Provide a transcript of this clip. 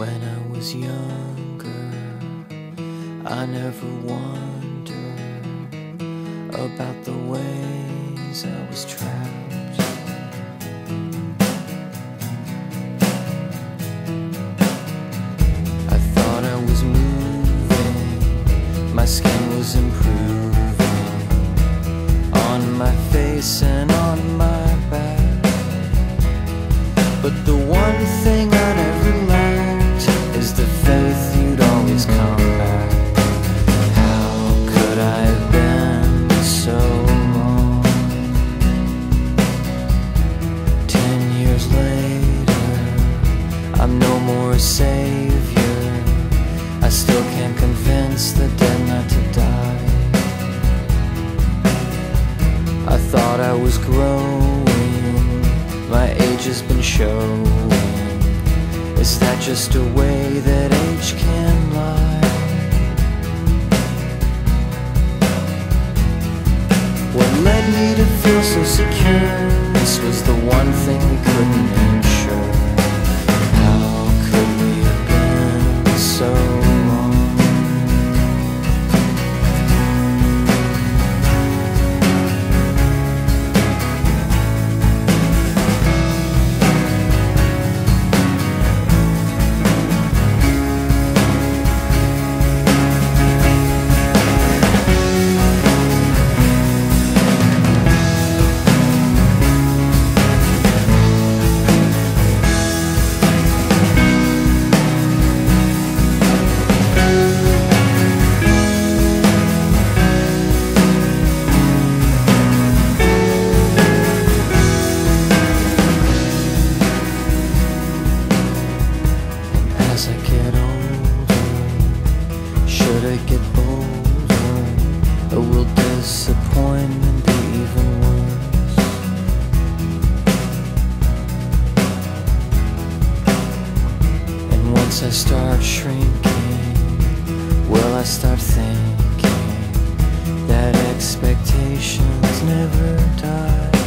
When I was younger, I never wondered about the ways I was trapped. I thought I was moving, my skin was improving on my face and on my back. But the one thing I I'm no more a savior. I still can't convince the dead not to die. I thought I was growing, my age has been showing. Is that just a way that age can lie? What led me to feel so secure? As I get older, should I get bolder, or will disappointment be even worse? And once I start shrinking, will I start thinking that expectations never die?